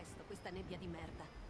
presto questa nebbia di merda.